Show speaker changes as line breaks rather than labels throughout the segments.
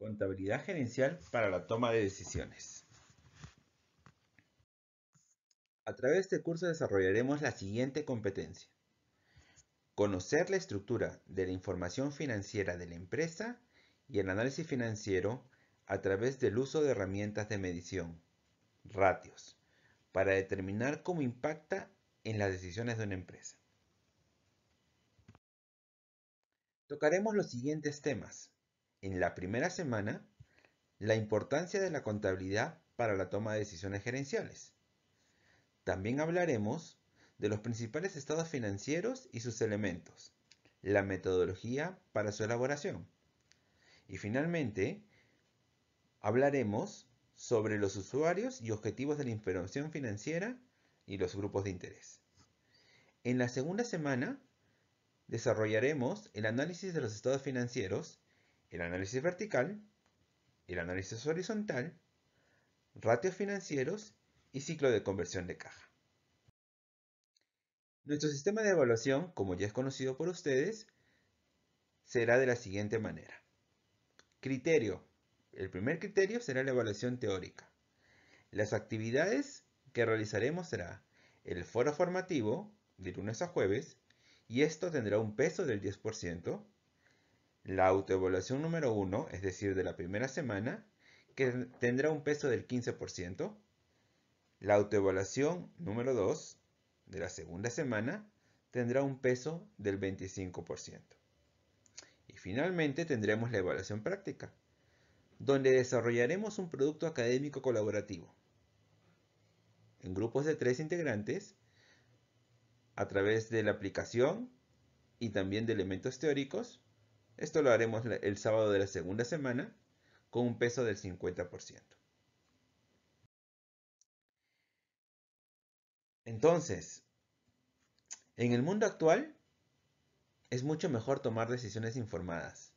Contabilidad gerencial para la toma de decisiones. A través de este curso desarrollaremos la siguiente competencia. Conocer la estructura de la información financiera de la empresa y el análisis financiero a través del uso de herramientas de medición, ratios, para determinar cómo impacta en las decisiones de una empresa. Tocaremos los siguientes temas en la primera semana la importancia de la contabilidad para la toma de decisiones gerenciales. También hablaremos de los principales estados financieros y sus elementos, la metodología para su elaboración. Y finalmente, hablaremos sobre los usuarios y objetivos de la información financiera y los grupos de interés. En la segunda semana, desarrollaremos el análisis de los estados financieros el análisis vertical, el análisis horizontal, ratios financieros y ciclo de conversión de caja. Nuestro sistema de evaluación, como ya es conocido por ustedes, será de la siguiente manera. Criterio. El primer criterio será la evaluación teórica. Las actividades que realizaremos será el foro formativo de lunes a jueves y esto tendrá un peso del 10%, la autoevaluación número 1, es decir, de la primera semana, que tendrá un peso del 15%. La autoevaluación número 2, de la segunda semana, tendrá un peso del 25%. Y finalmente tendremos la evaluación práctica, donde desarrollaremos un producto académico colaborativo en grupos de tres integrantes a través de la aplicación y también de elementos teóricos esto lo haremos el sábado de la segunda semana con un peso del 50%. Entonces, en el mundo actual es mucho mejor tomar decisiones informadas.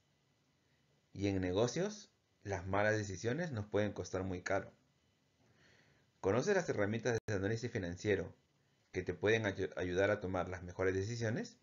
Y en negocios, las malas decisiones nos pueden costar muy caro. ¿Conoces las herramientas de análisis financiero que te pueden ayudar a tomar las mejores decisiones?